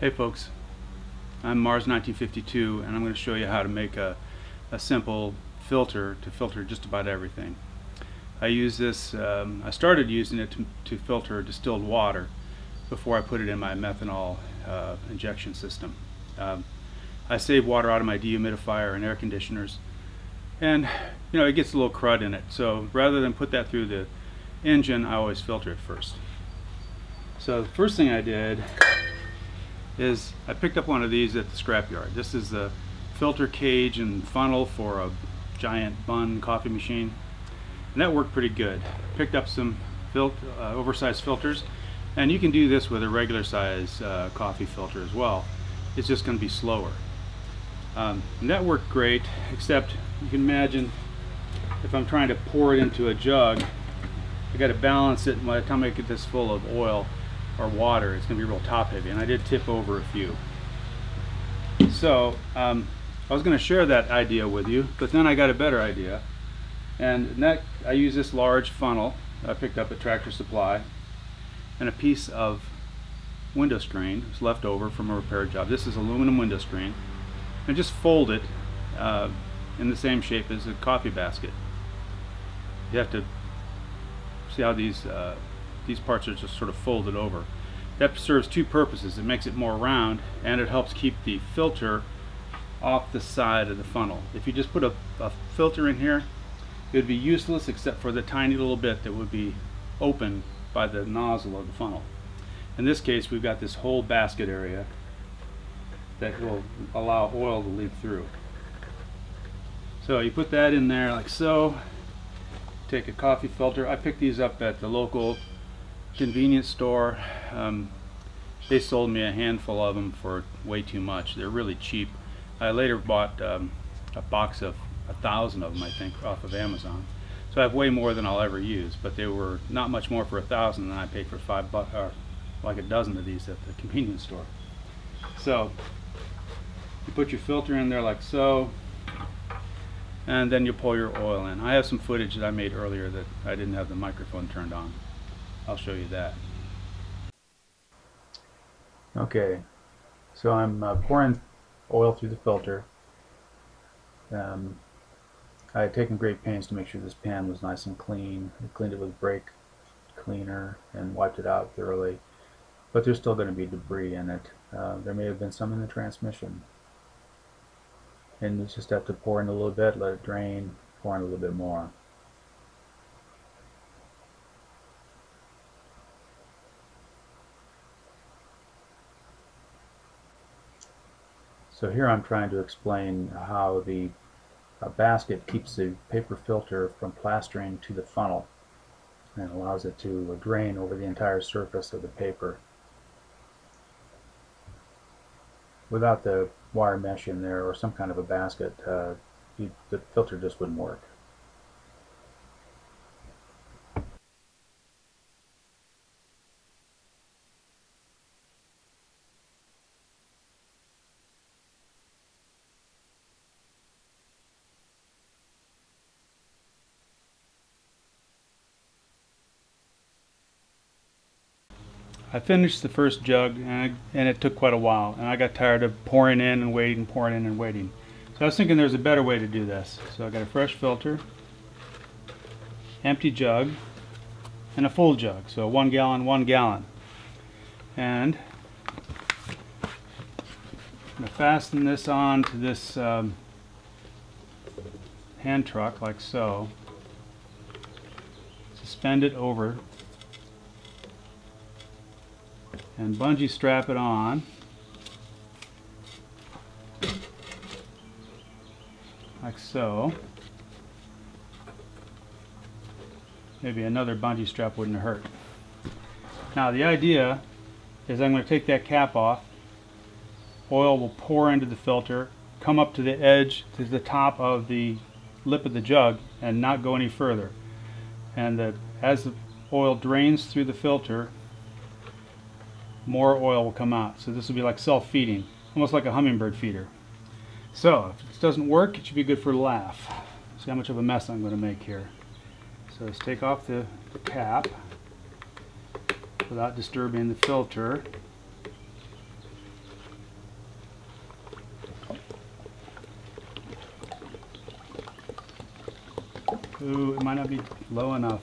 Hey folks, I'm Mars1952 and I'm going to show you how to make a, a simple filter to filter just about everything. I use this, um, I started using it to, to, filter distilled water before I put it in my methanol uh, injection system. Um, I save water out of my dehumidifier and air conditioners and you know it gets a little crud in it so rather than put that through the engine I always filter it first. So the first thing I did is I picked up one of these at the scrapyard. This is the filter cage and funnel for a giant Bunn coffee machine. And that worked pretty good. Picked up some fil uh, oversized filters and you can do this with a regular size uh, coffee filter as well. It's just going to be slower. Um, that worked great except you can imagine if I'm trying to pour it into a jug I got to balance it and by the time I get this full of oil or water, it's going to be real top heavy. And I did tip over a few. So um, I was going to share that idea with you, but then I got a better idea. And that I use this large funnel I picked up at Tractor Supply and a piece of window screen was left over from a repair job. This is aluminum window screen. And just fold it uh, in the same shape as a coffee basket. You have to see how these uh, these parts are just sort of folded over. That serves two purposes. It makes it more round and it helps keep the filter off the side of the funnel. If you just put a, a filter in here, it would be useless except for the tiny little bit that would be open by the nozzle of the funnel. In this case, we've got this whole basket area that will allow oil to leak through. So you put that in there like so. Take a coffee filter. I picked these up at the local convenience store. Um, they sold me a handful of them for way too much. They're really cheap. I later bought um, a box of a thousand of them, I think, off of Amazon. So I have way more than I'll ever use, but they were not much more for a thousand than I paid for five bucks, or like a dozen of these at the convenience store. So you put your filter in there like so, and then you pull your oil in. I have some footage that I made earlier that I didn't have the microphone turned on. I'll show you that. Okay, so I'm uh, pouring oil through the filter. Um, I had taken great pains to make sure this pan was nice and clean. I cleaned it with brake cleaner and wiped it out thoroughly. But there's still going to be debris in it. Uh, there may have been some in the transmission. And you just have to pour in a little bit, let it drain, pour in a little bit more. So here I'm trying to explain how the uh, basket keeps the paper filter from plastering to the funnel and allows it to drain over the entire surface of the paper. Without the wire mesh in there or some kind of a basket, uh, you, the filter just wouldn't work. I finished the first jug and, I, and it took quite a while and I got tired of pouring in and waiting, pouring in and waiting. So I was thinking there's a better way to do this. So I got a fresh filter, empty jug, and a full jug. So one gallon, one gallon. And I'm going to fasten this on to this um, hand truck like so. Suspend it over and bungee strap it on. Like so. Maybe another bungee strap wouldn't hurt. Now the idea is I'm going to take that cap off. Oil will pour into the filter come up to the edge to the top of the lip of the jug and not go any further. And the, as the oil drains through the filter more oil will come out. So this will be like self-feeding, almost like a hummingbird feeder. So if this doesn't work, it should be good for laugh. See how much of a mess I'm going to make here. So let's take off the, the cap without disturbing the filter. Ooh, it might not be low enough.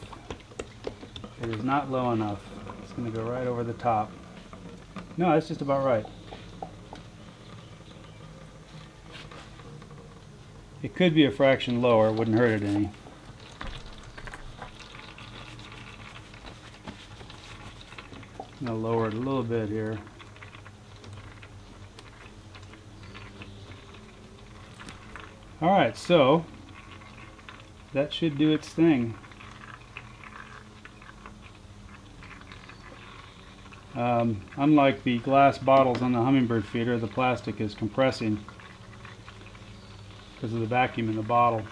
It is not low enough. It's going to go right over the top. No, that's just about right. It could be a fraction lower, wouldn't hurt it any. I'm going to lower it a little bit here. Alright, so that should do its thing. Um, unlike the glass bottles on the hummingbird feeder, the plastic is compressing because of the vacuum in the bottle.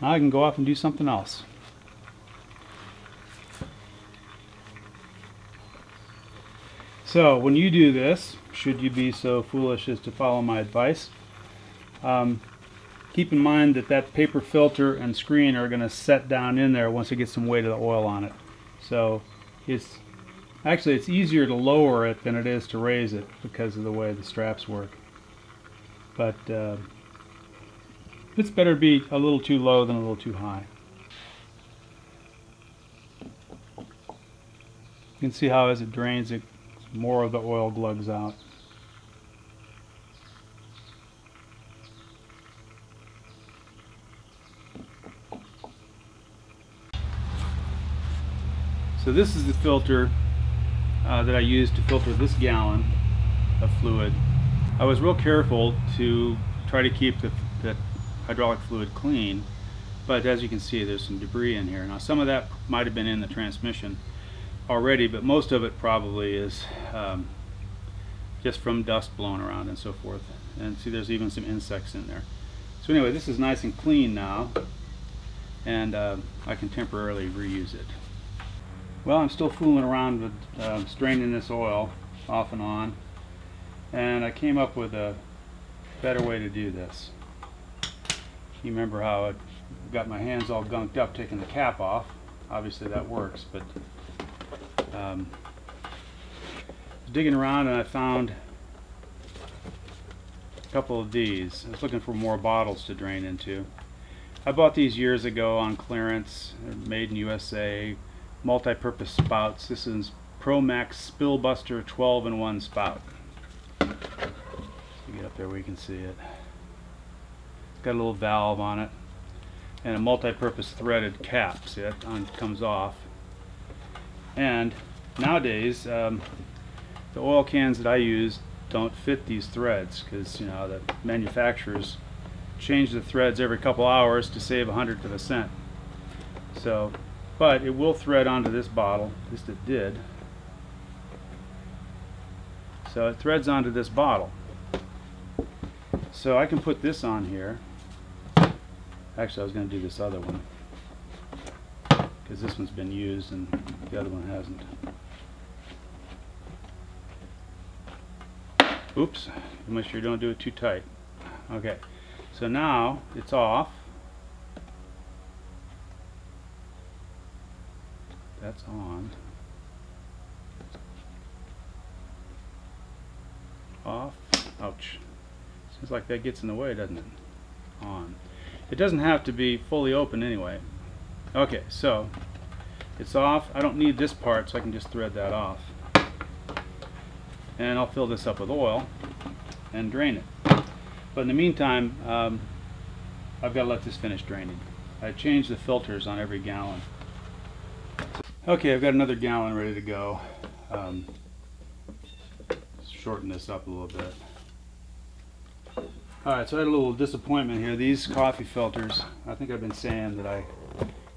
Now I can go off and do something else. So when you do this, should you be so foolish as to follow my advice, um, keep in mind that that paper filter and screen are going to set down in there once it gets some weight of the oil on it. So it's actually it's easier to lower it than it is to raise it because of the way the straps work. But uh, it's better be a little too low than a little too high. You can see how as it drains it more of the oil glugs out. So this is the filter uh, that I used to filter this gallon of fluid. I was real careful to try to keep the, the hydraulic fluid clean, but as you can see there's some debris in here. Now some of that might have been in the transmission already, but most of it probably is um, just from dust blown around and so forth. And see, there's even some insects in there. So anyway, this is nice and clean now, and uh, I can temporarily reuse it. Well, I'm still fooling around with uh, straining this oil off and on, and I came up with a better way to do this. You remember how I got my hands all gunked up taking the cap off. Obviously that works, but um, digging around and I found a couple of these. I was looking for more bottles to drain into. I bought these years ago on clearance, They're made in USA, multi-purpose spouts. This is ProMax Spillbuster 12 in 1 spout. get up there where you can see it. It's got a little valve on it and a multi-purpose threaded cap. See that comes off. And nowadays, um, the oil cans that I use don't fit these threads because you know the manufacturers change the threads every couple hours to save a hundredth of a cent. So, but it will thread onto this bottle, at least it did. So it threads onto this bottle. So I can put this on here. Actually, I was going to do this other one because this one's been used and the other one hasn't. Oops, make sure you don't do it too tight. Okay, so now it's off. That's on. Off. Ouch. Seems like that gets in the way, doesn't it? On. It doesn't have to be fully open anyway. Okay, so it's off. I don't need this part, so I can just thread that off and I'll fill this up with oil and drain it. But in the meantime, um, I've got to let this finish draining. I changed the filters on every gallon. Okay, I've got another gallon ready to go. Um, shorten this up a little bit. Alright, so I had a little disappointment here. These coffee filters, I think I've been saying that I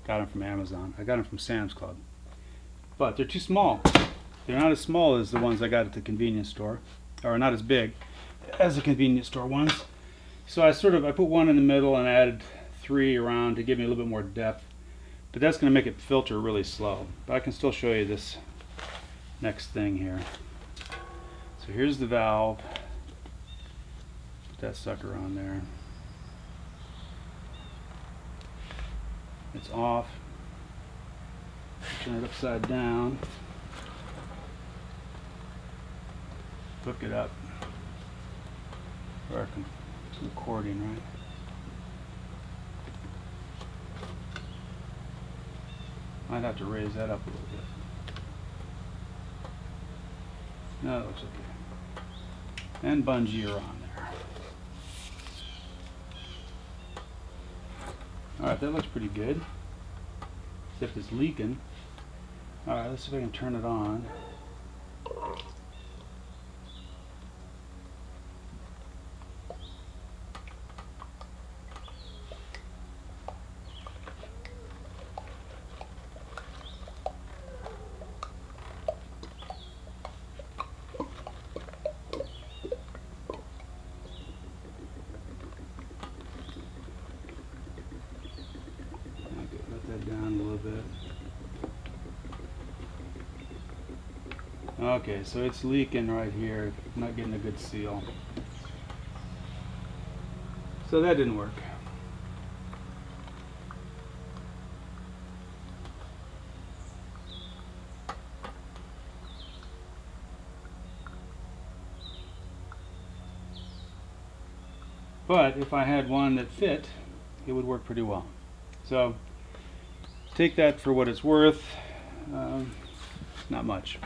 got them from Amazon. I got them from Sam's Club. But they're too small. They're not as small as the ones I got at the convenience store, or not as big as the convenience store ones. So I sort of, I put one in the middle and added three around to give me a little bit more depth. But that's going to make it filter really slow. But I can still show you this next thing here. So here's the valve. Put that sucker on there. It's off. Turn it upside down. hook it up. Or recording, right? Might have to raise that up a little bit. No, it looks okay. And bungee are on there. Alright, that looks pretty good. Except it's leaking. Alright, let's see if I can turn it on. Okay, let that down a little bit. Okay, so it's leaking right here. Not getting a good seal. So that didn't work. But if I had one that fit, it would work pretty well. So take that for what it's worth. Um, not much.